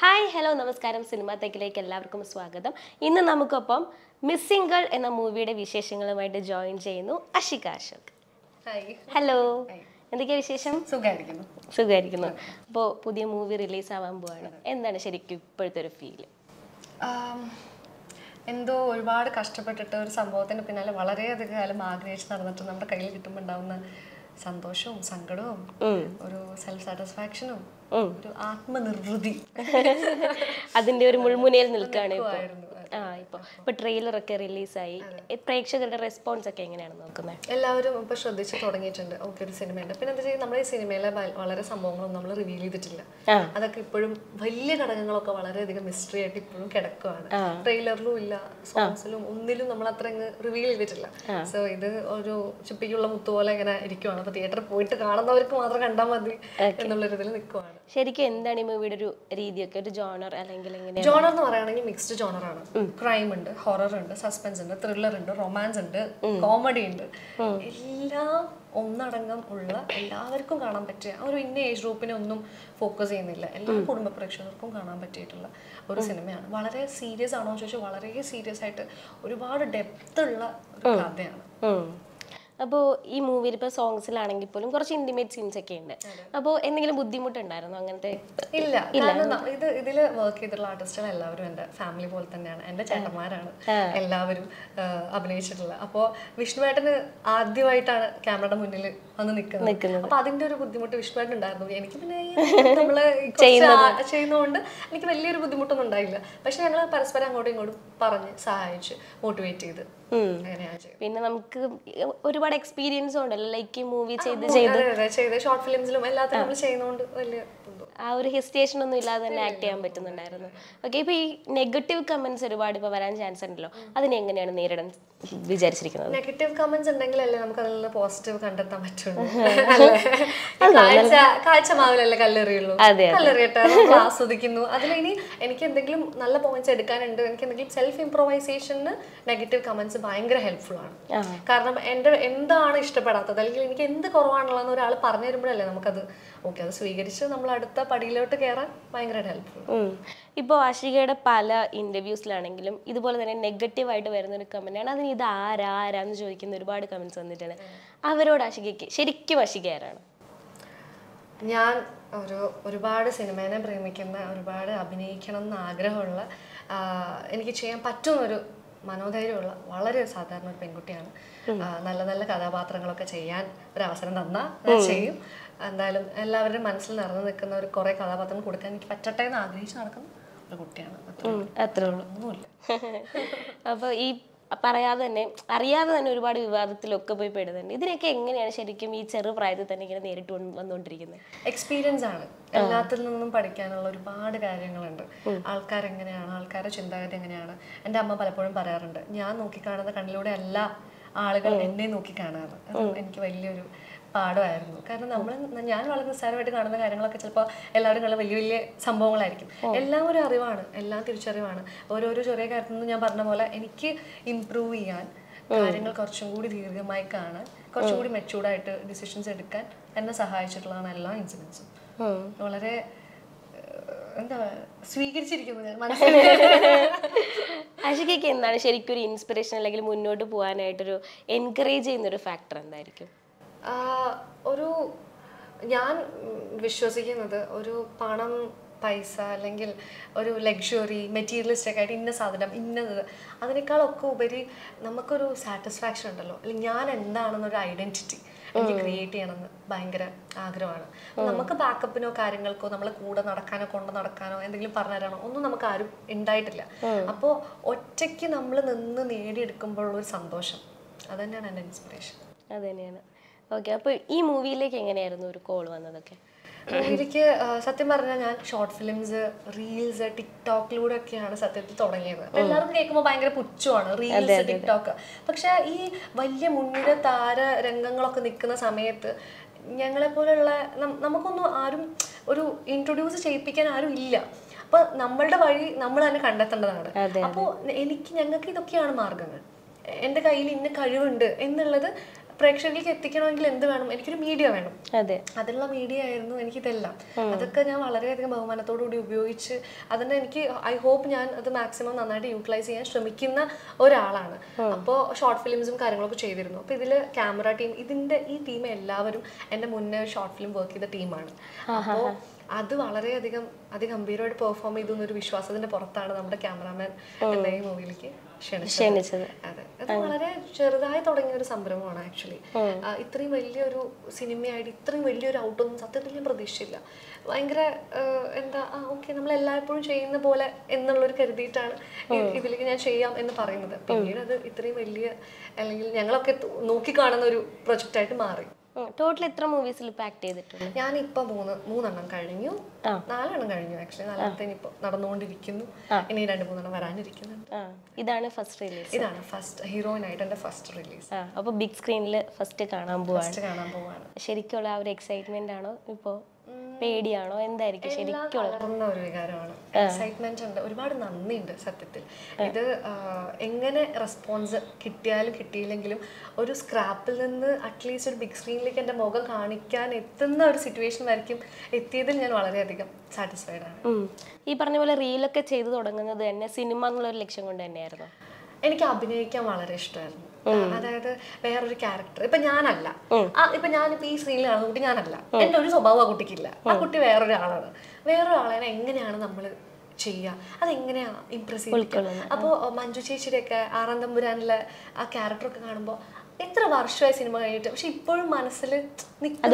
Hi hello നമസ്കാരം. Cinema തെക്കിലേക്ക് എല്ലാവർക്കും സ്വാഗതം. ഇന്ന് നമുക്കൊപ്പം മിസ്സിംഗ് ഗേൾ എന്ന മൂവിയുടെ വിശേഷങ്ങളുമായിട്ട് ജോയിൻ ചെയ്യുന്നു അഷിക അശോക്. ഹലോ എന്തൊക്കെയാ വിശേഷം? സുഖമായിരിക്കുന്നു സുഖമായിരിക്കുന്നു അപ്പോൾ പുതിയ മൂവി റിലീസ് ആവാൻ പോവാണ്. എന്താണ് ശരിക്കും ഇപ്പോഴത്തെ ഒരു ഫീൽ എന്തോ ഒരുപാട് കഷ്ടപ്പെട്ടിട്ട് ഒരു സംഭവത്തിന് പിന്നാലെ വളരെയധികം കാലം ആഗ്രഹിച്ച് നടന്നിട്ട് നമ്മുടെ കയ്യിൽ കിട്ടുമ്പോൾ ഉണ്ടാവുന്ന സന്തോഷവും സങ്കടവും ഒരു സെൽഫ് സാറ്റിസ്ഫാക്ഷനും ഒരു ആത്മനിർവൃതി. അതിന്റെ ഒരു മുൾമുനയിൽ നിൽക്കുകയാണ് ഇപ്പോൾ ആയിരുന്നു. ആ ഇപ്പോൾ ഇപ്പോൾ ട്രെയിലറൊക്കെ റിലീസായി. പ്രേക്ഷകരുടെ റെസ്പോൺസ് ഒക്കെ എങ്ങനെയാണ് നോക്കുന്നത് എല്ലാവരും ഇപ്പൊ ശ്രദ്ധിച്ച് തുടങ്ങിയിട്ടുണ്ട്. ഓക്കെ ഒരു സിനിമയുണ്ട്. പിന്നെ എന്താ ചെയ്യുക നമ്മുടെ ഈ സിനിമയിലെ വളരെ സംഭവങ്ങളൊന്നും നമ്മൾ റിവീൽ ചെയ്തിട്ടില്ല. അതൊക്കെ ഇപ്പോഴും വലിയ ഘടകങ്ങളൊക്കെ വളരെയധികം മിസ്റ്ററി ആയിട്ട് ഇപ്പോഴും കിടക്കുവാണ്. ട്രെയിലറിലും ഇല്ല സോങ്സിലും ഒന്നിലും നമ്മൾ അത്ര റിവീൽ ചെയ്തിട്ടില്ല. സോ ഇത് ഒരു ചുപ്പിക്കുള്ള മുത്തു പോലെ ഇങ്ങനെ ഇരിക്കുവാണ്. അപ്പൊ തിയേറ്ററിൽ പോയിട്ട് കാണുന്നവർക്ക് മാത്രം കണ്ടാൽ മതി എന്നുള്ളൊരു ഇതിൽ നിൽക്കുവാണ്. ശരിക്കും എന്താണ് ഈ മൂവിയുടെ ഒരു രീതിയൊക്കെ? ഒരു ജോണർ അല്ലെങ്കിൽ എങ്ങനെയാണ്? ജോണർ എന്ന് പറയുകയാണെങ്കിൽ മിക്സ്ഡ് ജോണറാണ് ക്രൈം ഉണ്ട് ഹൊറർ ഉണ്ട് സസ്പെൻസ് ഉണ്ട് ത്രില്ലർ ഉണ്ട് റൊമാൻസ് ഉണ്ട് കോമഡി ഉണ്ട് എല്ലാം ഒന്നടങ്കം ഉള്ള എല്ലാവർക്കും കാണാൻ പറ്റിയ ആ ഒരു ഇന്ന ഏജ് ഗ്രൂപ്പിനെ ഒന്നും ഫോക്കസ് ചെയ്യുന്നില്ല. എല്ലാ കുടുംബ പ്രേക്ഷകർക്കും കാണാൻ പറ്റിയിട്ടുള്ള ഒരു സിനിമയാണ്. വളരെ സീരിയസ് ആണോ എന്ന് ചോദിച്ചാൽ വളരെ സീരിയസ് ആയിട്ട് ഒരുപാട് ഡെപ്ത് ഉള്ള ഒരു കഥയാണ്. അപ്പോൾ ഈ മൂവിയിൽ ഇപ്പോൾ സോങ്സിലാണെങ്കിൽ പോലും കുറച്ച് ഇന്റിമേറ്റ് സീൻസ് ഒക്കെ ഉണ്ട്. അപ്പോൾ എന്തെങ്കിലും ബുദ്ധിമുട്ടുണ്ടായിരുന്നോ അങ്ങനത്തെ? ഇല്ല. ഇത് ഇതിൽ വർക്ക് ചെയ്തിട്ടുള്ള ആർട്ടിസ്റ്റുകൾ എല്ലാവരും എന്റെ ഫാമിലി പോലെ തന്നെയാണ്. എന്റെ ചേട്ടന്മാരാണ് എല്ലാവരും അഭിനയിച്ചിട്ടുള്ളത്. അപ്പോൾ വിഷ്ണുവേട്ടന് ആദ്യമായിട്ടാണ് ക്യാമറയുടെ മുന്നിൽ വന്ന് നിൽക്കുന്നത്. അപ്പൊ അതിന്റെ ഒരു ബുദ്ധിമുട്ട് വിഷ്ണുവേട്ടൻ ഉണ്ടായിരുന്നു എനിക്ക് പിന്നെ നമ്മൾ ചെയ്യുന്നതുകൊണ്ട് എനിക്ക് വലിയൊരു ബുദ്ധിമുട്ടൊന്നും ഉണ്ടായില്ല. പക്ഷെ ഞങ്ങൾ പരസ്പരം അങ്ങോട്ടും ഇങ്ങോട്ടും പറഞ്ഞ് സഹായിച്ച് മോട്ടിവേറ്റ് ചെയ്ത് പിന്നെ നമുക്ക് ഒരുപാട് എക്സ്പീരിയൻസ് ഉണ്ടല്ലോ ലൈക്ക് ഈ മൂവി ചെയ്ത് ചെയ്ത്. ഷോർട്ട് ഫിലിംസിലും എല്ലാത്തിലും നമ്മൾ ചെയ്യുന്നതുകൊണ്ട് വലിയ ആ ഒരു ഹെസിറ്റേഷൻ ഒന്നും ഇല്ലാതെ തന്നെ ആക്ട് ചെയ്യാൻ പറ്റുന്നുണ്ടായിരുന്നു. ഓക്കെ ഇപ്പൊ ഈ നെഗറ്റീവ് കമന്റ്സ് ഒരുപാട് ഇപ്പൊ വരാൻ ചാൻസ് ഉണ്ടല്ലോ. അതിനെ എങ്ങനെയാണ് നേരിടാൻ വിചാരിച്ചിരിക്കുന്നത്? നെഗറ്റീവ് കമന്റ്സ് ഉണ്ടെങ്കിലല്ലേ നമുക്ക് അതിൽ നിന്ന് പോസിറ്റീവ് കണ്ടെത്താൻ പറ്റുള്ളൂ. കാഴ്ച മാവിലല്ലേ കല്ലെറിയുള്ളൂ? കല്ലെറിയട്ടെ ആസ്വദിക്കുന്നു. അതിൽ ഇനി എനിക്ക് എന്തെങ്കിലും നല്ല പോയിന്റ്സ് എടുക്കാനുണ്ട്. എനിക്ക് എന്തെങ്കിലും സെൽഫ് ഇംപ്രൂവൈസേഷന് നെഗറ്റീവ് കമന്റ്സ് ഭയങ്കര ഹെൽപ്ഫുൾ ആണ്. കാരണം എന്റെ എന്താണ് ഇഷ്ടപ്പെടാത്തത്? അല്ലെങ്കിൽ എനിക്ക് എന്ത് കുറവാണുള്ളതെന്ന് ഒരാൾ പറഞ്ഞു തരുമ്പോഴല്ലേ നമുക്കത് ഓക്കെ അത് സ്വീകരിച്ച് നമ്മൾ അടുത്ത പടിയിലോട്ട് കയറാൻ ഭയങ്കരമായിട്ട് ഹെൽപ്ഫുൾ ഇപ്പോൾ ആഷികയുടെ പല ഇന്റർവ്യൂസിലാണെങ്കിലും ഇതുപോലെ തന്നെ നെഗറ്റീവായിട്ട് വരുന്ന ഒരു കമന്റാണ് അതിന് ഇത് ആരാ ആരാന്ന് ചോദിക്കുന്ന ഒരുപാട് കമന്റ്സ് വന്നിട്ടാണ് അവരോട് ആഷികയ്ക്ക് ശരിക്കും ആഷിക ആരാണ്? ഞാൻ ഒരു ഒരുപാട് സിനിമേനെ പ്രേമിക്കുന്ന ഒരുപാട് അഭിനയിക്കണം എന്ന് ആഗ്രഹമുള്ള എനിക്ക് ചെയ്യാൻ പറ്റുന്ന ഒരു മനോധൈര്യമുള്ള വളരെ സാധാരണ ഒരു പെൺകുട്ടിയാണ്. നല്ല നല്ല കഥാപാത്രങ്ങളൊക്കെ ചെയ്യാൻ ഒരു അവസരം തന്നാൽ ചെയ്യും. എന്തായാലും എല്ലാവരുടെയും മനസ്സിൽ നിറഞ്ഞു നിൽക്കുന്ന ഒരു കുറേ കഥാപാത്രങ്ങൾ കൊടുക്കാൻ എനിക്ക് പറ്റട്ടെ എന്ന് ആഗ്രഹിച്ച് നടക്കുന്ന ഒരു കുട്ടിയാണ്. അത്രേ ഉള്ളൂ. അത്രേ ഉള്ളൂ. ഒന്നുമില്ല. അപ്പോൾ ഈ പറയാതെ തന്നെ അറിയാതെ തന്നെ ഒരുപാട് വിവാദത്തിലൊക്കെ പോയി പെടുന്നുണ്ട്. ഇതിനൊക്കെ എങ്ങനെയാണ് ശരിക്കും ഈ ചെറു പ്രായത്തിൽ തന്നെ ഇങ്ങനെ നേരിട്ട് വന്ന് വന്നുകൊണ്ടിരിക്കുന്നത്? എക്സ്പീരിയൻസ് ആണ്. എല്ലാത്തിൽ നിന്നും പഠിക്കാനുള്ള ഒരുപാട് കാര്യങ്ങളുണ്ട്. ആൾക്കാർ എങ്ങനെയാണ്? ആൾക്കാരുടെ ചിന്താഗതി എങ്ങനെയാണ്? എന്റെ അമ്മ പലപ്പോഴും പറയാറുണ്ട് ഞാൻ നോക്കിക്കാണുന്ന കണ്ണിലൂടെ അല്ല ആളുകൾ എന്നെ നോക്കി കാണാറ് അത് എനിക്ക് വലിയൊരു പാഠമായിരുന്നു. കാരണം നമ്മൾ ഞാൻ വളരെ നിസ്സാരമായിട്ട് കാണുന്ന കാര്യങ്ങളൊക്കെ ചിലപ്പോൾ എല്ലാവരും കാണുന്ന വലിയ വലിയ സംഭവങ്ങളായിരിക്കും. എല്ലാം ഒരു അറിവാണ്. എല്ലാം തിരിച്ചറിവാണ്. ഓരോരോ ചെറിയ കാര്യത്തിൽ നിന്ന് ഞാൻ പറഞ്ഞ പോലെ എനിക്ക് ഇമ്പ്രൂവ് ചെയ്യാൻ കാര്യങ്ങൾ കുറച്ചും കൂടി ദീർഘമായി കാണാൻ കുറച്ചും കൂടി മെച്ചൂർഡായിട്ട് ഡിസിഷൻസ് എടുക്കാൻ എന്നെ സഹായിച്ചിട്ടുള്ളതാണ് എല്ലാ ഇൻസിഡൻസും വളരെ എന്താ സ്വീകരിച്ചിരിക്കുന്നത് എന്താണ് ശരിക്കും ഒരു ഇൻസ്പിറേഷൻ അല്ലെങ്കിൽ മുന്നോട്ട് പോകാനായിട്ടൊരു എൻകറേജ് ചെയ്യുന്ന ഒരു ഫാക്ടർ എന്തായിരിക്കും? ഒരു ഞാൻ വിശ്വസിക്കുന്നത് ഒരു പണം പൈസ അല്ലെങ്കിൽ ഒരു ലക്ഷറി മെറ്റീരിയലിസ്റ്റിക് ആയിട്ട് ഇന്ന സാധനം ഇന്നത് അതിനേക്കാളൊക്കെ ഉപരി നമുക്കൊരു സാറ്റിസ്ഫാക്ഷൻ ഉണ്ടല്ലോ. അല്ലെങ്കിൽ ഞാൻ എന്താണെന്നൊരു ഐഡന്റിറ്റി എനിക്ക് ക്രിയേറ്റ് ചെയ്യണമെന്ന് ഭയങ്കര ആഗ്രഹമാണ്. നമുക്ക് ബാക്കപ്പിനോ കാര്യങ്ങൾക്കോ നമ്മളെ കൂടെ നടക്കാനോ കൊണ്ട് നടക്കാനോ എന്തെങ്കിലും പറഞ്ഞു തരാനോ ഒന്നും നമുക്ക് ആരും ഉണ്ടായിട്ടില്ല. അപ്പോൾ ഒറ്റയ്ക്ക് നമ്മൾ നിന്ന് നേടിയെടുക്കുമ്പോഴുള്ള ഒരു സന്തോഷം. അത് തന്നെയാണ് എന്റെ ഇൻസ്പിറേഷൻ അത് തന്നെയാണ്. ഓക്കെ അപ്പോൾ ഈ മൂവിയിലേക്ക് എങ്ങനെയായിരുന്നു ഒരു കോൾ വന്നതൊക്കെ? എനിക്ക് സത്യം പറഞ്ഞാൽ ഞാൻ ഷോർട്ട് ഫിലിംസ് റീൽസ് ടിക്ടോക്കിലൂടെ ഒക്കെയാണ് സത്യത്തിൽ തുടങ്ങിയത്. എല്ലാവരും എല്ലാവർക്കും കേൾക്കുമ്പോൾ ഭയങ്കര പുച്ഛമാണ് റീൽസ് ടിക്ടോക്ക് പക്ഷെ ഈ വലിയ മുൻനിര താര രംഗങ്ങളൊക്കെ നിൽക്കുന്ന സമയത്ത് ഞങ്ങളെ പോലെയുള്ള നമുക്കൊന്നും ആരും ഒരു ഇൻട്രൊഡ്യൂസ് ചെയ്യിപ്പിക്കാൻ ആരും ഇല്ല. അപ്പൊ നമ്മളുടെ വഴി നമ്മൾ തന്നെ കണ്ടെത്തേണ്ടതാണ്. അപ്പോൾ എനിക്ക് ഞങ്ങൾക്ക് ഇതൊക്കെയാണ് മാർഗങ്ങൾ. എന്റെ കയ്യിൽ ഇന്ന കഴിവുണ്ട് എന്നുള്ളത് പ്രേക്ഷകരിലേക്ക് എത്തിക്കണമെങ്കിൽ എന്ത് വേണം? എനിക്കൊരു മീഡിയ വേണം. അതെ. അതിനുള്ള മീഡിയ ആയിരുന്നു എനിക്കിതെല്ലാം. അതൊക്കെ ഞാൻ വളരെയധികം ബഹുമാനത്തോടു കൂടി ഉപയോഗിച്ച് അതിനെ എനിക്ക് ഐ ഹോപ്പ് ഞാൻ അത് മാക്സിമം നന്നായിട്ട് യൂട്ടിലൈസ് ചെയ്യാൻ ശ്രമിക്കുന്ന ഒരാളാണ്. അപ്പോൾ ഷോർട്ട് ഫിലിംസും കാര്യങ്ങളൊക്കെ ചെയ്തിരുന്നു. അപ്പോൾ ഇതിൽ ക്യാമറ ടീം ഇതിന്റെ ഈ ടീം എല്ലാവരും എന്റെ മുന്നേ ഷോർട്ട് ഫിലിം വർക്ക് ചെയ്ത ടീമാണ് അപ്പോൾ അത് വളരെയധികം അതിഗംഭീരമായിട്ട് പെർഫോം ചെയ്തു എന്നൊരു വിശ്വാസത്തിന്റെ പുറത്താണ് നമ്മുടെ ക്യാമറാമാൻ എന്നെ ഈ മൂവിയിലേക്ക് ക്ഷണിച്ചത്. അതെ. വളരെ ചെറുതായി തുടങ്ങിയ ഒരു സംരംഭമാണ് ആക്ച്വലി ഇത്രയും വലിയൊരു സിനിമയായിട്ട് ഇത്രയും വലിയൊരു ഔട്ടൊന്നും സത്യത്തിൽ ഞാൻ പ്രതീക്ഷിച്ചില്ല. ഭയങ്കര എന്താ ആ ഓക്കെ നമ്മൾ എല്ലായ്പ്പോഴും ചെയ്യുന്ന പോലെ എന്നുള്ളൊരു കരുതിയിട്ടാണ് ഇതിലേക്ക് ഞാൻ ചെയ്യാം എന്ന് പറയുന്നത്. പിന്നീട് അത് ഇത്രയും വലിയ അല്ലെങ്കിൽ ഞങ്ങളൊക്കെ നോക്കിക്കാണുന്ന ഒരു പ്രൊജക്റ്റായിട്ട് മാറി. ടോട്ടൽ എത്ര മൂവീസിൽ ഇപ്പൊ ആക്ട് ചെയ്തിട്ടുണ്ട്? ഞാൻ ഇപ്പൊ മൂന്ന് മൂന്നെണ്ണം കഴിഞ്ഞു. നാലെണ്ണം കഴിഞ്ഞു ആക്ച്വലി നാലാമത്തെ ഇപ്പൊ നടന്നുകൊണ്ടിരിക്കുന്നു. ഇനി രണ്ട് മൂന്നെണ്ണം വരാനിരിക്കുന്നുണ്ട്. ഇതാണ് ഫസ്റ്റ് റിലീസ് ഇതാണ് ഫസ്റ്റ് ഹീറോയിൻ ആയിട്ട് എന്റെ ഫസ്റ്റ് റിലീസ് അപ്പൊ ബിഗ് സ്ക്രീനിൽ ഫസ്റ്റ് കാണാൻ പോവാണ്. ഫസ്റ്റ് കാണാൻ പോവാണ്. ശരിക്കുള്ള ആ ഒരു എക്സൈറ്റ്മെന്റ് ആണോ ഇപ്പോ? പേടിയാണോ? എന്തായിരിക്കും ശരിക്കും ഒരു വികാരമാണ്. എക്സൈറ്റ്മെന്റ് ഉണ്ട്. ഒരുപാട് നന്ദിയുണ്ട് സത്യത്തിൽ. ഇത് എങ്ങനെ റെസ്പോൺസ് കിട്ടിയാലും കിട്ടിയില്ലെങ്കിലും ഒരു സ്ക്രാപ്പിൽ നിന്ന് അറ്റ്ലീസ്റ്റ് ഒരു ബിഗ് സ്ക്രീനിലേക്ക് എന്റെ മുഖം കാണിക്കാൻ എത്തുന്ന ഒരു സിറ്റുവേഷൻ വരയ്ക്കും എത്തിയതിൽ ഞാൻ വളരെയധികം സാറ്റിസ്ഫൈഡ് ആണ്. ഈ പറഞ്ഞ പോലെ റീലൊക്കെ ചെയ്തു തുടങ്ങുന്നത് തന്നെ സിനിമ എന്നുള്ള ഒരു ലക്ഷ്യം കൊണ്ട് തന്നെയായിരുന്നു? എനിക്ക് അഭിനയിക്കാൻ വളരെ ഇഷ്ടമായിരുന്നു. അതായത് വേറൊരു ക്യാരക്ടർ ഇപ്പൊ ഞാനല്ല. ആ, ഇപ്പൊ ഞാനിപ്പോ ഈ സ്ക്രീനിൽ കാണുന്ന കുട്ടി ഞാനല്ല. എന്റെ ഒരു സ്വഭാവം ആ കുട്ടിക്കില്ല. ആ കുട്ടി വേറൊരാളാണ്. വേറൊരാളെ എങ്ങനെയാണ് നമ്മൾ ചെയ്യുക അതെങ്ങനെയാ ഇമ്പ്രസ് ചെയ്യുക അപ്പോൾ മഞ്ജു ചേച്ചിയുടെ ഒക്കെ ആറാം തമ്പുരാനിലെ ആ ക്യാരക്ടർ ഒക്കെ കാണുമ്പോൾ എത്ര വർഷമായി സിനിമ കഴിഞ്ഞിട്ട്? പക്ഷെ ഇപ്പോഴും മനസ്സിൽ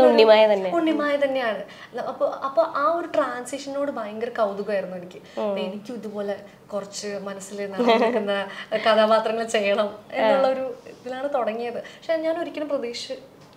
ഉണ്ണിമായ തന്നെ ഉണ്ണിമായ തന്നെയാണ്. അപ്പോൾ അപ്പോൾ ആ ഒരു ട്രാൻസിഷനോട് ഭയങ്കര കൗതുകമായിരുന്നു എനിക്ക്. എനിക്ക് എനിക്കും ഇതുപോലെ കുറച്ച് മനസ്സിൽ നടക്കുന്ന കഥാപാത്രങ്ങൾ ചെയ്യണം എന്നുള്ള ഒരു ഇതിലാണ് തുടങ്ങിയത്. പക്ഷെ ഞാൻ ഒരിക്കലും പ്രതീക്ഷ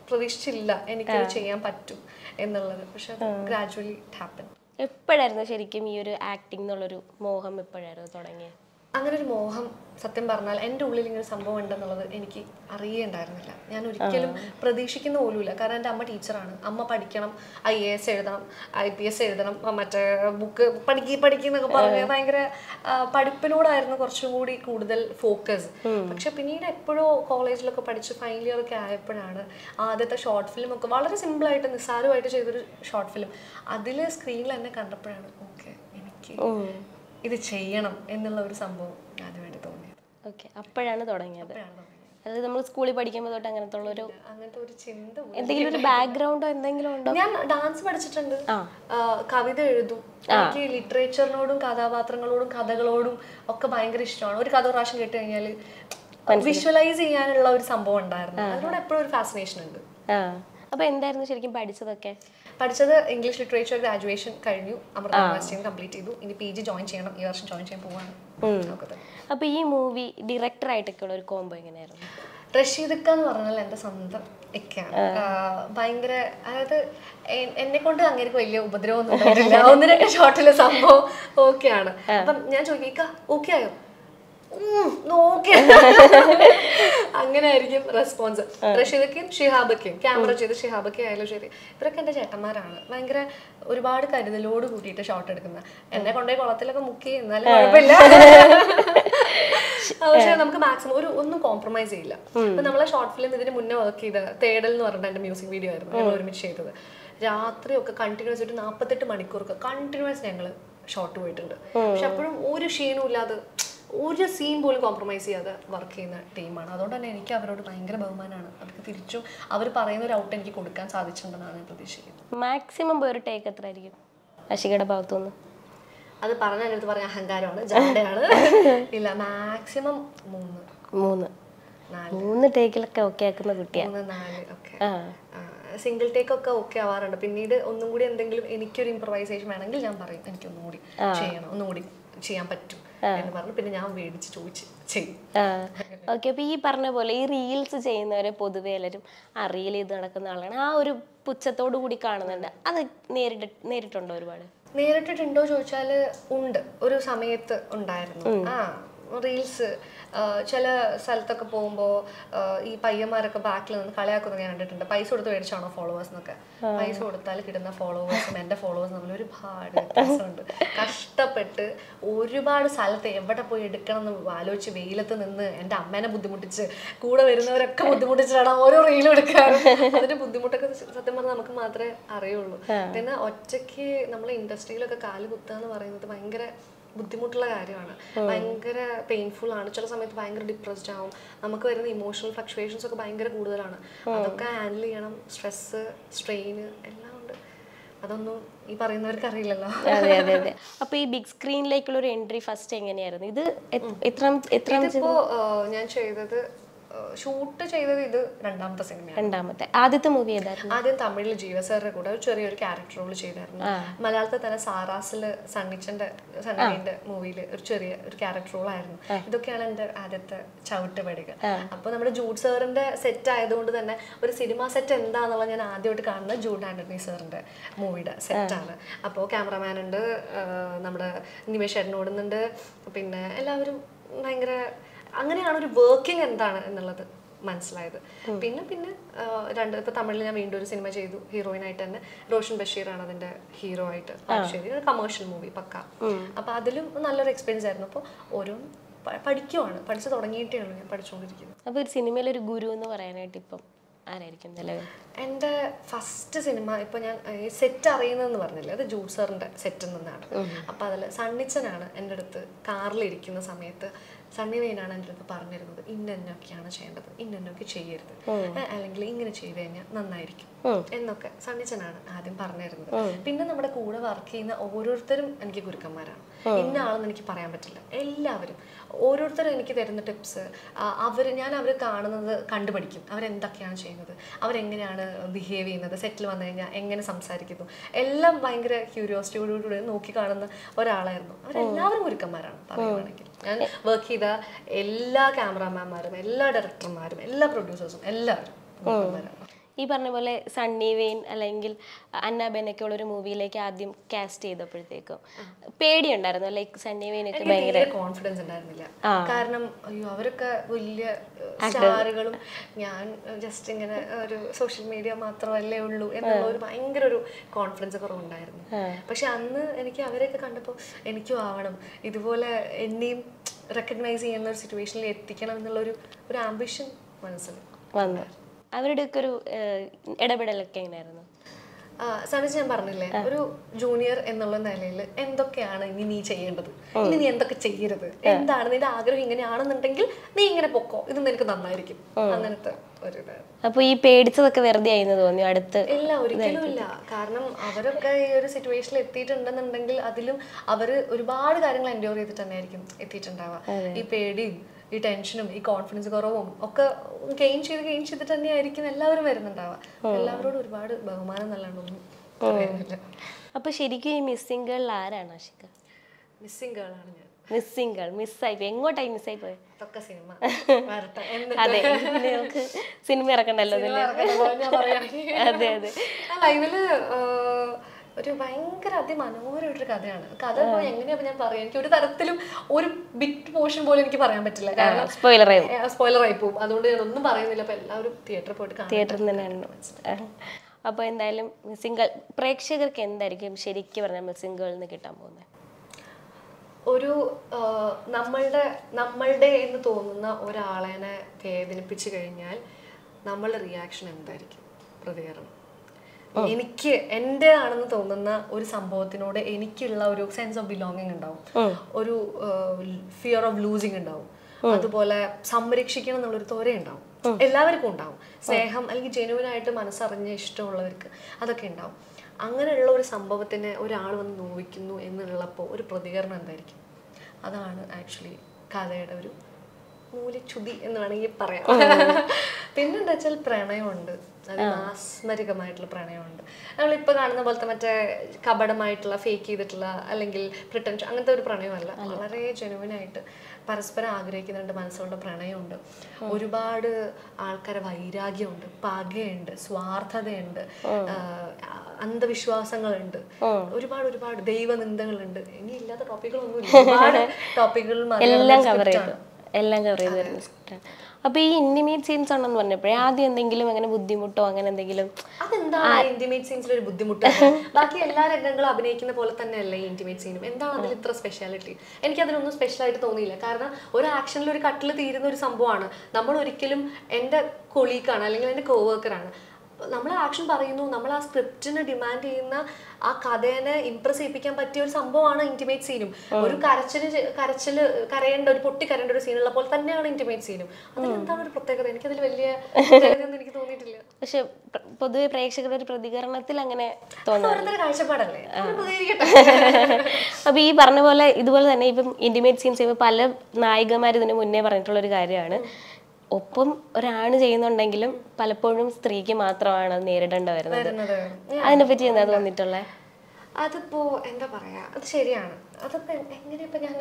പ്രതീക്ഷിച്ചില്ല എനിക്ക് ചെയ്യാൻ പറ്റും എന്നുള്ളത്. പക്ഷെ ഗ്രാജുവലി ഹാപ്പൻ എപ്പോഴായിരുന്നു ശരിക്കും ഈ ഒരു ആക്ടിംഗ് എന്നുള്ളൊരു മോഹം എപ്പോഴായിരുന്നു തുടങ്ങിയത്? അങ്ങനെ ഒരു മോഹം സത്യം പറഞ്ഞാൽ എന്റെ ഉള്ളിൽ ഇങ്ങനെ ഒരു സംഭവം ഉണ്ടെന്നുള്ളത് എനിക്ക് അറിയേണ്ടായിരുന്നില്ല. ഞാൻ ഒരിക്കലും പ്രതീക്ഷിക്കുന്ന പോലുമില്ല. കാരണം എന്റെ അമ്മ ടീച്ചറാണ്. അമ്മ പഠിക്കണം ഐ എ എസ് എഴുതണം ഐ പി എസ് എഴുതണം മറ്റേ ബുക്ക് പഠിക്കി പഠിക്കുന്നൊക്കെ പറഞ്ഞ് ഭയങ്കര പഠിപ്പിനോടായിരുന്നു കുറച്ചും കൂടി കൂടുതൽ ഫോക്കസ് പക്ഷെ പിന്നീട് എപ്പോഴോ കോളേജിലൊക്കെ പഠിച്ച് ഫൈനൽ ഇയർ ഒക്കെ ആയപ്പോഴാണ് ആദ്യത്തെ ഷോർട്ട് ഫിലിം ഒക്കെ വളരെ സിമ്പിളായിട്ട് നിസ്സാരമായിട്ട് ചെയ്തൊരു ഷോർട്ട് ഫിലിം അതിൽ സ്ക്രീനിൽ എന്നെ കണ്ടപ്പോഴാണ് ഓക്കെ എനിക്ക് ഇത് ചെയ്യണം എന്നുള്ള ഒരു സംഭവം ആദ്യമായിട്ട് തോന്നിയത്. ഓക്കെ അപ്പോഴാണ് തുടങ്ങിയത്. അതായത് നമ്മൾ സ്കൂളിൽ പഠിക്കുമ്പോൾ തൊട്ട് അങ്ങനത്തെ ഉള്ളൊരു അങ്ങനത്തെ ഒരു ചിന്ത. എന്തെങ്കിലും ഒരു ബാക്ക്ഗ്രൗണ്ടോ എന്തെങ്കിലും ഉണ്ടോ? ഞാൻ ഡാൻസ് പഠിച്ചിട്ടുണ്ട്. കവിത എഴുതും. എനിക്ക് ലിറ്ററേച്ചറിനോടും കഥാപാത്രങ്ങളോടും കഥകളോടും ഒക്കെ ഭയങ്കര ഇഷ്ടമാണ്. ഒരു കഥ പ്രാവശ്യം കേട്ട് കഴിഞ്ഞാൽ വിഷ്വലൈസ് ചെയ്യാനുള്ള ഒരു സംഭവം ഉണ്ടായിരുന്നു. അതിനോട് എപ്പോഴും ഒരു ഫാസിനേഷൻ ഉണ്ട്. അപ്പൊ എന്തായിരുന്നു ശരിക്കും പഠിച്ചതൊക്കെ? പഠിച്ചത് ഇംഗ്ലീഷ് ലിറ്ററേച്ചർ ഗ്രാജുവേഷൻ കഴിഞ്ഞു. അമൃത യൂണിവേഴ്സിറ്റിയും കംപ്ലീറ്റ് ചെയ്തു. ഇനി പി ജി ജോയിൻ ചെയ്യണം. ഈ വർഷം ജോയിൻ ചെയ്യാൻ പോവാണ്. അപ്പൊ ഈ മൂവി ഡയറക്ടർ ആയിട്ടൊക്കെയുള്ള ഒരു കോംബോ എങ്ങനെയായിരുന്നു? റഷീദക്ക എന്ന് പറഞ്ഞാൽ എന്റെ സ്വന്തം ഒക്കെയാണ് ഭയങ്കര അതായത് എന്നെ കൊണ്ട് അങ്ങനെ വലിയ ഉപദ്രവമൊന്നും ഉണ്ടായിട്ടില്ല. ഒന്ന് രണ്ട് ഷോട്ടിലെ സംഭവം ഓക്കെയാണ്. അപ്പം ഞാൻ ചോദിക്കാം ഓക്കെ ആയോ? ഉം, നോക്കി. അങ്ങനെ ആയിരിക്കും റെസ്പോൺസ് റഷീദക്കയും ഷിഹാബക്കയും ക്യാമറ ചെയ്ത് ഷിഹാബക്ക ആയാലും ശരി. ഇവരൊക്കെ എന്റെ ചേട്ടന്മാരാണ്. ഭയങ്കര ഒരുപാട് കരുതലോട് കൂട്ടിയിട്ട് ഷോട്ട് എടുക്കുന്ന എന്നെ കൊണ്ടുപോയി കുളത്തിലൊക്കെ മുക്കി എന്നാലും കുഴപ്പമില്ല. പക്ഷെ നമുക്ക് മാക്സിമം ഒരു ഒന്നും കോംപ്രമൈസ് ചെയ്യില്ല. ഇപ്പൊ നമ്മളെ ഷോർട്ട് ഫിലിം ഇതിന് മുന്നേ വർക്ക് ചെയ്ത തേടൽ എന്ന് പറഞ്ഞിട്ട് എന്റെ മ്യൂസിക് വീഡിയോ ആയിരുന്നു. ഞങ്ങൾ ഒരുമിച്ച് ചെയ്തത്. രാത്രിയൊക്കെ കണ്ടിന്യൂസ് ആയിട്ട് നാൽപ്പത്തെട്ട് മണിക്കൂറൊക്കെ കണ്ടിന്യൂസ് ഞങ്ങൾ ഷോർട്ട് പോയിട്ടുണ്ട്. പക്ഷെ അപ്പോഴും ഒരു ക്ഷീണവും ഇല്ലാതെ ഒരു സീൻ പോലും കോംപ്രമൈസ് ചെയ്യാതെ വർക്ക് ചെയ്യുന്ന ടീമാണ് അതുകൊണ്ട് തന്നെ എനിക്ക് അവരോട് ഭയങ്കര ബഹുമാനമാണ്. അവർക്ക് തിരിച്ചും അവർ പറയുന്ന ഒരു ഔട്ട് എനിക്ക് കൊടുക്കാൻ സാധിച്ചിട്ടുണ്ടെന്നാണ് ഞാൻ പ്രതീക്ഷിക്കുന്നത്. മാക്സിമം പേര് ഒരു ടേക്ക് എത്ര ആയിരിക്കും അശികയുടെ ഭാഗത്തുനിന്ന്? അത് പറഞ്ഞാൽ എടുത്ത് പറഞ്ഞ അഹങ്കാരമാണ്. ജാഡയാണ്. ഇല്ല മാക്സിമം മൂന്ന്. മൂന്ന്. മൂന്ന് ടേക്കിലൊക്കെ ഓക്കെ ആക്കുന്ന കുട്ടിയാണ് മൂന്ന് നാല് ഓക്കെ സിംഗിൾ ടേക്ക് ഒക്കെ ഓക്കെ ആവാറുണ്ട്. പിന്നീട് ഒന്നും കൂടി എന്തെങ്കിലും എനിക്കൊരു ഇംപ്രവൈസേഷൻ വേണമെങ്കിൽ ഞാൻ പറയും. എനിക്ക് ഒന്നുകൂടി ചെയ്യണം. ഒന്നുകൂടി ചെയ്യാൻ പറ്റും. എന്ന് പറഞ്ഞു. പിന്നെ ഞാൻ മേടിച്ച് ചോദിച്ച് ചെയ്യും. ഓക്കെ അപ്പൊ ഈ പറഞ്ഞ പോലെ ഈ റീൽസ് ചെയ്യുന്നവരെ പൊതുവെ എല്ലാവരും ആ റീൽ ചെയ്ത് നടക്കുന്ന ആളാണ്. ആ ഒരു പുച്ഛത്തോടു കൂടി കാണുന്നുണ്ട്. അത് നേരിട്ട് നേരിട്ടുണ്ടോ ഒരുപാട്? നേരിട്ടിട്ടുണ്ടോ ചോദിച്ചാൽ ഉണ്ട്. ഒരു സമയത്ത് ഉണ്ടായിരുന്നു. ആ റീൽസ് ചില സ്ഥലത്തൊക്കെ പോകുമ്പോൾ ഈ പയ്യന്മാരൊക്കെ ബാക്കിൽ നിന്ന് കളിയാക്കുന്നത് ഞാൻ കണ്ടിട്ടുണ്ട്. പൈസ കൊടുത്ത് മേടിച്ചാണോ ഫോളോവേഴ്സ് എന്നൊക്കെ? പൈസ കൊടുത്താൽ കിട്ടുന്ന ഫോളോവേഴ്സും എന്റെ ഫോളോവേഴ്സും തമ്മിൽ ഒരുപാട് വ്യത്യാസമുണ്ട്. കഷ്ടപ്പെട്ട് ഒരുപാട് സ്ഥലത്ത് എവിടെ പോയി എടുക്കണം എന്ന് ആലോചിച്ച് വെയിലത്ത് നിന്ന് എന്റെ അമ്മേനെ ബുദ്ധിമുട്ടിച്ച് കൂടെ വരുന്നവരൊക്കെ ബുദ്ധിമുട്ടിച്ചിട്ടാണ് ഓരോ റീലും എടുക്കാറ്. അതിന്റെ ബുദ്ധിമുട്ടൊക്കെ സത്യം പറഞ്ഞാൽ നമുക്ക് മാത്രമേ അറിയുള്ളൂ. പിന്നെ ഒറ്റയ്ക്ക് നമ്മൾ ഇൻഡസ്ട്രിയിലൊക്കെ കാൽ കുത്തുക എന്ന് പറയുന്നത് ഭയങ്കര ബുദ്ധിമുട്ടുള്ള കാര്യമാണ്. ഭയങ്കര പെയിൻഫുൾ ആണ്. ചില സമയത്ത് ഭയങ്കര ഡിപ്രസ്ഡ് ആവും. നമുക്ക് വരുന്ന ഇമോഷണൽ ഫ്ലക്ച്വേഷൻസ് ഒക്കെ ഭയങ്കര കൂടുതലാണ്. അതൊക്കെ ഹാൻഡിൽ ചെയ്യണം. സ്ട്രെസ് സ്ട്രെയിന് എല്ലാം ഉണ്ട്. അതൊന്നും ഈ പറയുന്നവർക്ക് അറിയില്ലല്ലോ. അതെ അതെ അതെ അപ്പൊ ഈ ബിഗ് സ്ക്രീനിലേക്കുള്ള ഒരു എൻട്രി ഫസ്റ്റ് എങ്ങനെയായിരുന്നു? ഇത് എത്ര- എത്ര ഇപ്പോ ഞാൻ ചെയ്തത് ഷൂട്ട് ചെയ്തത് ഇത് രണ്ടാമത്തെ സിനിമ രണ്ടാമത്തെ. ആദ്യത്തെ മൂവി ഏതായിരുന്നു? ആദ്യം തമിഴിൽ ജീവ സാറിന്റെ കൂടെ ഒരു ചെറിയൊരു ക്യാരക്ടർ റോൾ ചെയ്തായിരുന്നു. മലയാളത്തിൽ തന്നെ സാറാസിൽ സണ്ണിച്ചന്റെ സണ്ണിന്റെ മൂവിയിൽ ഒരു ചെറിയ ഒരു ക്യാരക്ടർ റോൾ ആയിരുന്നു. ഇതൊക്കെയാണ് എന്റെ ആദ്യത്തെ ചവിട്ടുപടികൾ അപ്പൊ നമ്മുടെ ജൂഡ് സാറിന്റെ സെറ്റ് ആയതുകൊണ്ട് തന്നെ ഒരു സിനിമ സെറ്റ് എന്താന്നുള്ളത് ഞാൻ ആദ്യമായിട്ട് കാണുന്നത് ജൂഡ് ആന്റണി സാറിന്റെ മൂവിയുടെ സെറ്റാണ് അപ്പോൾ ക്യാമറമാൻ ഉണ്ട് നമ്മുടെ നിമേഷ് എന്നോടുന്നുണ്ട് ഓടുന്നുണ്ട് പിന്നെ എല്ലാവരും ഭയങ്കര അങ്ങനെയാണ് ഒരു വർക്കിംഗ് എന്താണ് എന്നുള്ളത് മനസ്സിലായത്. പിന്നെ പിന്നെ രണ്ട് ഇപ്പൊ തമിഴിൽ ഞാൻ വീണ്ടും ഒരു സിനിമ ചെയ്തു ഹീറോയിൻ ആയിട്ട് തന്നെ. റോഷൻ ബഷീർ ആണ് അതിന്റെ ഹീറോ ആയിട്ട് ശരി ഒരു കമേഴ്ഷ്യൽ മൂവി പക്ക. അപ്പൊ അതിലും നല്ലൊരു എക്സ്പീരിയൻസ് ആയിരുന്നു. അപ്പോൾ ഓരോ പഠിക്കുവാണ്. പഠിച്ചു തുടങ്ങിയിട്ടേ ഉള്ളൂ ഞാൻ പഠിച്ചുകൊണ്ടിരിക്കുന്നത് അപ്പൊ ഒരു സിനിമയിൽ ഒരു ഗുരു എന്ന് പറയാനായിട്ട് ഇപ്പം ആരായിരിക്കും നിലവിൽ? എന്റെ ഫസ്റ്റ് സിനിമ ഇപ്പൊ ഞാൻ ഈ സെറ്റ് അറിയുന്നതെന്ന് പറഞ്ഞില്ലേ? അത് ജൂസറിന്റെ സെറ്റിൽ നിന്നാണ്. അപ്പൊ അതിൽ സണ്ണിച്ചനാണ് എന്റെ അടുത്ത് കാറിൽ ഇരിക്കുന്ന സമയത്ത് സണ്ണി വെയിനാണ് എന്റെ അടുത്ത് പറഞ്ഞിരുന്നത്. ഇന്നൊക്കെയാണ് ചെയ്യേണ്ടത്. ഇന്നൊക്കെ ചെയ്യരുത്. അല്ലെങ്കിൽ ഇങ്ങനെ ചെയ്ത് കഴിഞ്ഞാൽ നന്നായിരിക്കും. എന്നൊക്കെ സണ്ണിച്ചനാണ് ആദ്യം പറഞ്ഞിരുന്നത്. പിന്നെ നമ്മുടെ കൂടെ വർക്ക് ചെയ്യുന്ന ഓരോരുത്തരും എനിക്ക് ഗുരുക്കന്മാരാണ്. ഇന്ന ആളെന്ന് എനിക്ക് പറയാൻ പറ്റില്ല. എല്ലാവരും. ഓരോരുത്തരും എനിക്ക് തരുന്ന ടിപ്സ് അവർ ഞാൻ അവർ കാണുന്നത് കണ്ടുപഠിക്കും. അവരെന്തൊക്കെയാണ് ചെയ്യുന്നത്? അവരെങ്ങനെയാണ് ബിഹേവ് ചെയ്യുന്നത്? സെറ്റിൽ വന്നു കഴിഞ്ഞാൽ എങ്ങനെ സംസാരിക്കുന്നു? എല്ലാം ഭയങ്കര ക്യൂരിയോസിറ്റിയോടുകൂടി നോക്കി കാണുന്ന ഒരാളായിരുന്നു. അവരെല്ലാവരും ഗുരുക്കന്മാരാണ് പറയുവാണെങ്കിൽ. ഞാൻ വർക്ക് ചെയ്ത എല്ലാ ക്യാമറാമാന്മാരും എല്ലാ ഡയറക്ടർമാരും എല്ലാ പ്രൊഡ്യൂസേഴ്സും എല്ലാവരും ഗുരുക്കന്മാരാണ്. ഈ പറഞ്ഞ പോലെ സണ്ണി വെയിൻ അല്ലെങ്കിൽ അന്നാബെനൊക്കെ ഉള്ള ഒരു മൂവിയിലേക്ക് ആദ്യം കാസ്റ്റ് ചെയ്തപ്പോഴത്തേക്കും. പേടിയുണ്ടായിരുന്നു. ലൈക്ക് സണ്ണി വെയിനൊക്കെ ഒക്കെ ഭയങ്കര കോൺഫിഡൻസ് ഉണ്ടായിരുന്നില്ല. കാരണം അയ്യോ അവരൊക്കെ വലിയ സ്റ്റാറുകളും ഞാൻ ജസ്റ്റ് ഇങ്ങനെ ഒരു സോഷ്യൽ മീഡിയ മാത്രമല്ലേ ഉള്ളൂ എന്നുള്ള ഒരു ഭയങ്കര ഒരു കോൺഫിഡൻസ് കുറവുണ്ടായിരുന്നു. പക്ഷെ അന്ന് എനിക്ക് അവരെയൊക്കെ കണ്ടപ്പോൾ എനിക്കും ആവണം. ഇതുപോലെ എന്നെയും റെക്കഗ്നൈസ് ചെയ്യുന്ന ഒരു സിറ്റുവേഷനിൽ എത്തിക്കണം എന്നുള്ള ഒരു ഒരു ആംബിഷൻ മനസ്സിൽ വന്നു. അവരുടെയൊക്കെ ഒരു ഇടപെടലൊക്കെ എങ്ങനെയായിരുന്നു? സണിച്ച് ഞാൻ പറഞ്ഞില്ലേ ഒരു ജൂനിയർ എന്നുള്ള നിലയിൽ എന്തൊക്കെയാണ് ഇനി നീ ചെയ്യേണ്ടത്? ഇനി നീ എന്തൊക്കെ ചെയ്യരുത്? എന്താണ് നിന്റെ ആഗ്രഹം ഇങ്ങനെയാണെന്നുണ്ടെങ്കിൽ നീ ഇങ്ങനെ പൊക്കോ ഇത് നിനക്ക് നന്നായിരിക്കും. അങ്ങനത്തെ ഒരു അപ്പൊ ഈ പേടിച്ചതൊക്കെ വെറുതെ ആയിരുന്നു തോന്നി അടുത്ത്? ഇല്ല ഒരിക്കലും ഇല്ല. കാരണം അവരൊക്കെ ഈ ഒരു സിറ്റുവേഷനിൽ എത്തിയിട്ടുണ്ടെന്നുണ്ടെങ്കിൽ അതിലും അവർ ഒരുപാട് കാര്യങ്ങൾ എൻഡോർ ചെയ്തിട്ട് തന്നെയായിരിക്കും എത്തിയിട്ടുണ്ടാവുക. ഈ പേടിയും ഈ ടെൻഷനും ഈ കോൺഫിഡൻസ് കുറവും ഒക്കെ ഗെയിൻ ചെയ്ത് ഗെയിൻ ചെയ്തിട്ട് തന്നെ ആയിരിക്കും എല്ലാവരും വരുന്നുണ്ടാവുക. എല്ലാവരോടും ഒരുപാട് ബഹുമാനം പറയാനില്ല അപ്പൊ ശരിക്കും ഈ മിസ്സിംഗ് ഗേൾ ആരാണ് ആഷിക മിസ്സിംഗ് ഗേൾ ആണ് ഞാൻ. മിസ്സിംഗ് ഗേൾ മിസ്സായി പോയി. എങ്ങോട്ടായി മിസ്സായി പോയി? സിനിമ അതെ നമുക്ക് സിനിമ ഇറക്കണ്ടല്ലോ. അതെ അതെ. ലൈവിൽ ഒരു ഭയങ്കര അതിമനോഹരമായിട്ടൊരു കഥയാണ്. കഥ എങ്ങനെയാ ഞാൻ പറയാം? എനിക്ക് ഒരു തരത്തിലും ഒരു ബിറ്റ് പോർഷൻ പോലും എനിക്ക് പറയാൻ പറ്റില്ല. കാരണം സ്പോയിലർ ആയി പോകും അതുകൊണ്ട് ഞാൻ ഒന്നും പറയുന്നില്ല. അപ്പൊ എല്ലാവരും തിയേറ്ററിൽ പോയിട്ട് തിയേറ്ററിൽ തന്നെയാണ് അപ്പോൾ എന്തായാലും മിസ്സിംഗ് ഗേൾ പ്രേക്ഷകർക്ക് എന്തായിരിക്കും ശരിക്കും പറഞ്ഞാൽ മിസ്സിംഗ് ഗേളിൽ നിന്ന് കിട്ടാൻ പോകുന്നത് ഒരു നമ്മളുടെ നമ്മളുടെ എന്ന് തോന്നുന്ന ഒരാളെ വേദനിപ്പിച്ചു കഴിഞ്ഞാൽ നമ്മളുടെ റിയാക്ഷൻ എന്തായിരിക്കും? പ്രതികരണം. എനിക്ക് എന്റെ ആണെന്ന് തോന്നുന്ന ഒരു സംഭവത്തിനോട് എനിക്കുള്ള ഒരു സെൻസ് ഓഫ് ബിലോങ്ങിങ് ഉണ്ടാവും. ഒരു ഫിയർ ഓഫ് ലൂസിങ് ഉണ്ടാവും. അതുപോലെ സംരക്ഷിക്കണം എന്നുള്ളൊരു ത്വര ഉണ്ടാവും. എല്ലാവർക്കും ഉണ്ടാവും. സ്നേഹം അല്ലെങ്കിൽ ജെനുവിൻ ആയിട്ട് മനസ്സറിഞ്ഞ് ഇഷ്ടമുള്ളവർക്ക് അതൊക്കെ ഉണ്ടാവും. അങ്ങനെയുള്ള ഒരു സംഭവത്തിന് ഒരാൾ വന്ന് നോവിക്കുന്നു എന്നുള്ളപ്പോൾ ഒരു പ്രതികരണം എന്തായിരിക്കും? അതാണ് ആക്ച്വലി കഥയുടെ ഒരു മൂലച്യുതി എന്ന് വേണമെങ്കിൽ പറയാം. പിന്നെന്താ വെച്ചാൽ പ്രണയമുണ്ട്. അത് മാസ്മരികമായിട്ടുള്ള പ്രണയമുണ്ട്. നമ്മളിപ്പോൾ കാണുന്ന പോലത്തെ മറ്റേ കപടമായിട്ടുള്ള ഫേക്ക് ചെയ്തിട്ടുള്ള അല്ലെങ്കിൽ പ്രിട്ടൻഷൻ അങ്ങനത്തെ ഒരു പ്രണയമല്ല. വളരെ ജെനുവിനായിട്ട് പരസ്പരം ആഗ്രഹിക്കുന്ന രണ്ട് മനസ്സുകളുടെ പ്രണയമുണ്ട് ഒരുപാട് ആൾക്കാരെ വൈരാഗ്യമുണ്ട് പകയുണ്ട് സ്വാർത്ഥതയുണ്ട് അന്ധവിശ്വാസങ്ങളുണ്ട്. ഒരുപാട് ഒരുപാട് ദൈവനിന്ദകളുണ്ട്. ഇനി ഇല്ലാത്ത ടോപ്പിക്കുകളൊന്നും ഒരുപാട് ടോപ്പിക്കുകൾ എല്ലാം എല്ലാം കവർ ചെയ്ത് വരുന്ന സ്ക്രിപ്റ്റാണ് അപ്പൊ ഈ ഇന്റിമേറ്റ് സീൻസ് ആണെന്ന് പറഞ്ഞപ്പോഴേ ആദ്യം എന്തെങ്കിലും അങ്ങനെ ബുദ്ധിമുട്ടോ അങ്ങനെ എന്തെങ്കിലും അതെന്താണ് ഇന്റിമേറ്റ് സീൻസിൽ ഒരു ബുദ്ധിമുട്ട്? ബാക്കി എല്ലാ രംഗങ്ങളും അഭിനയിക്കുന്ന പോലെ തന്നെയല്ലേ ഈ ഇന്റിമേറ്റ് സീനും എന്താണ് അതിൽ ഇത്ര സ്പെഷ്യാലിറ്റി എനിക്ക് അതിലൊന്നും സ്പെഷ്യൽ ആയിട്ട് തോന്നിയില്ല. കാരണം ഒരു ആക്ഷനിൽ ഒരു കട്ടിൽ തീരുന്ന ഒരു സംഭവമാണ്. നമ്മൾ ഒരിക്കലും എന്റെ കൊളീക്കാണ് അല്ലെങ്കിൽ എന്റെ കോവർക്കറാണ് നമ്മൾ ആക്ഷൻ പറയുന്നു നമ്മൾ ആ സ്ക്രിപ്റ്റിന് ഡിമാൻഡ് ചെയ്യുന്ന ആ കഥേനെ ഇംപ്രസ് ചെയ്യിപ്പിക്കാൻ പറ്റിയ ഒരു സംഭവമാണ് ഇന്റിമേറ്റ് സീനും ഒരു കരച്ചിൽ കരച്ചിൽ കരച്ചിൽ കരയേണ്ട ഒരു പൊട്ടി കരയേണ്ട ഒരു സീനുള്ള പോലെ തന്നെയാണ് ഇന്റിമേറ്റ് സീനും അതിൽ എന്താണ് ഒരു പ്രത്യേകത? എനിക്കതിൽ വലിയ പ്രത്യേകതയൊന്നും എനിക്ക് തോന്നിയിട്ടില്ല. പക്ഷെ പൊതുവെ പ്രേക്ഷകരുടെ ഒരു പ്രതികരണത്തിൽ അങ്ങനെ തോന്നുന്നു കാഴ്ചപ്പാടല്ലേ. അപ്പൊ ഈ പറഞ്ഞ പോലെ ഇതുപോലെ തന്നെ ഇപ്പം ഇന്റിമേറ്റ് സീൻസ് ചെയ്യുമ്പോൾ പല നായികമാർ ഇതിന് മുന്നേ പറഞ്ഞിട്ടുള്ള ഒരു കാര്യമാണ് ഒപ്പം ഒരാണ് ചെയ്യുന്നുണ്ടെങ്കിലും പലപ്പോഴും സ്ത്രീക്ക് മാത്രമാണ് നേരിടേണ്ട നേരിടേണ്ടി വരുന്നത്. അതിനെ പറ്റി എന്താ തോന്നിയിട്ടുള്ളത് അതിപ്പോ എന്താ പറയാ? അത് ശരിയാണ്. അതിപ്പോ എങ്ങനെ ഇപ്പൊ ഞാൻ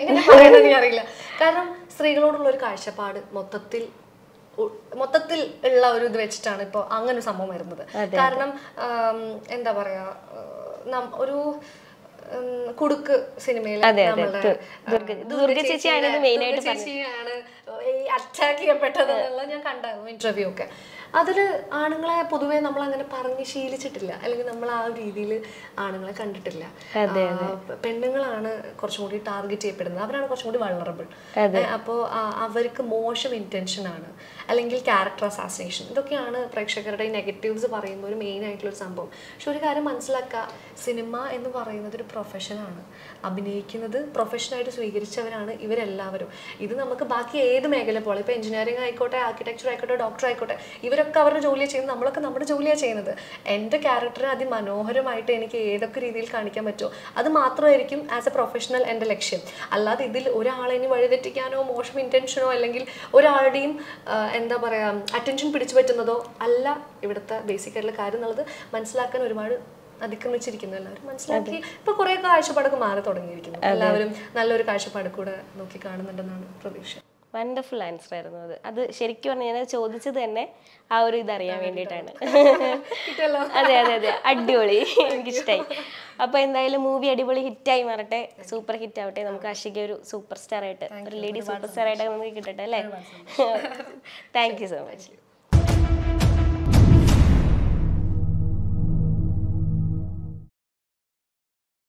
എങ്ങനെ പറയുന്നത് എനിക്കറിയില്ല കാരണം സ്ത്രീകളോടുള്ള ഒരു കാഴ്ചപ്പാട് മൊത്തത്തിൽ മൊത്തത്തിൽ ഉള്ള ഒരു ഇത് വെച്ചിട്ടാണ് ഇപ്പൊ അങ്ങനെ ഒരു സംഭവം വരുന്നത്. കാരണം എന്താ പറയാ ഒരു കുടുക്ക് സിനിമയിൽ ദുർഗ ചേച്ചിയാണ് ചേച്ചിയാണ് അറ്റാക്ക് ചെയ്യപ്പെട്ടത് ഞാൻ കണ്ടായിരുന്നു ഇന്റർവ്യൂ ഒക്കെ. അതിൽ ആണുങ്ങളെ പൊതുവേ നമ്മൾ അങ്ങനെ പറഞ്ഞ് ശീലിച്ചിട്ടില്ല. അല്ലെങ്കിൽ നമ്മൾ ആ രീതിയിൽ ആണുങ്ങളെ കണ്ടിട്ടില്ല. പെണ്ണുങ്ങളാണ് കുറച്ചും കൂടി ടാർഗറ്റ് ചെയ്യപ്പെടുന്നത്. അവരാണ് കുറച്ചും കൂടി വൾണറബിൾ അപ്പോൾ അവർക്ക് മോശം ഇന്റൻഷൻ ആണ്. അല്ലെങ്കിൽ ക്യാരക്ടർ അസാസിനേഷൻ ഇതൊക്കെയാണ് പ്രേക്ഷകരുടെ നെഗറ്റീവ്സ് പറയുമ്പോൾ ഒരു മെയിൻ ആയിട്ടുള്ള ഒരു സംഭവം. പക്ഷെ ഒരു കാര്യം മനസ്സിലാക്കുക സിനിമ എന്ന് പറയുന്നത് ഒരു പ്രൊഫഷനാണ് അഭിനയിക്കുന്നത് പ്രൊഫഷനായിട്ട് സ്വീകരിച്ചവരാണ് ഇവരെല്ലാവരും. ഇത് നമുക്ക് ബാക്കി ഏത് മേഖല പോലെ ഇപ്പോൾ എഞ്ചിനീയറിംഗ് ആയിക്കോട്ടെ ആർക്കിടെക്ചർ ആയിക്കോട്ടെ ഡോക്ടർ ആയിക്കോട്ടെ ഇവരൊക്കെ അവരുടെ ജോലിയാണ് ചെയ്യുന്നത് നമ്മളൊക്കെ നമ്മുടെ ജോലിയാണ് ചെയ്യുന്നത്. എന്റെ ക്യാരക്ടറെ അതിമനോഹരമായിട്ട് എനിക്ക് ഏതൊക്കെ രീതിയിൽ കാണിക്കാൻ പറ്റുമോ? അത് മാത്രമായിരിക്കും ആസ് എ പ്രൊഫഷണൽ എന്റെ ലക്ഷ്യം. അല്ലാതെ ഇതിൽ ഒരാളെ ഇനി വഴിതെറ്റിക്കാനോ മോശം ഇന്റൻഷനോ അല്ലെങ്കിൽ ഒരാളുടെയും എന്താ പറയുക അറ്റൻഷൻ പിടിച്ചു പറ്റുന്നതോ അല്ല ഇവിടുത്തെ ബേസിക് ആയിട്ടുള്ള കാര്യം എന്നുള്ളത് മനസ്സിലാക്കാൻ ഒരുപാട് അതിക്രമിച്ചിരിക്കുന്നു എല്ലാവരും. മനസ്സിലാക്കി. ഇപ്പൊ കുറെ കാഴ്ചപ്പാടൊക്കെ മാറി തുടങ്ങിയിരിക്കുന്നു. എല്ലാവരും നല്ലൊരു കാഴ്ചപ്പാട് കൂടെ നോക്കി കാണുന്നുണ്ടെന്നാണ് പ്രതീക്ഷ. വണ്ടർഫുൾ ആൻസർ ആയിരുന്നു അത്. അത് ശരിക്കും പറഞ്ഞാൽ ഞാൻ ചോദിച്ചത് തന്നെ ആ ഒരു ഇതറിയാൻ വേണ്ടിയിട്ടാണ്. അതെ അതെ അതെ. അടിപൊളി. എനിക്കിഷ്ടമായി അപ്പോൾ എന്തായാലും മൂവി അടിപൊളി ഹിറ്റായി മാറട്ടെ. സൂപ്പർ ഹിറ്റ് ആവട്ടെ. നമുക്ക് അഷിക ഒരു സൂപ്പർ സ്റ്റാർ ആയിട്ട് ഒരു ലേഡി സൂപ്പർ സ്റ്റാർ ആയിട്ട് നമുക്ക് കിട്ടട്ടെ അല്ലേ? Thank you so much